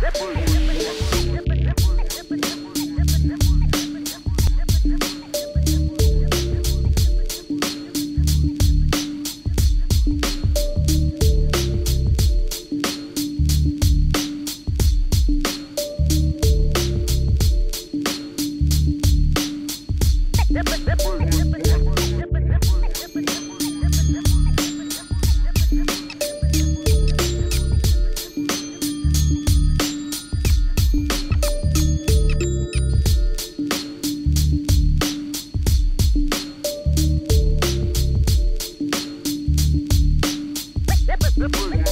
Depois. That's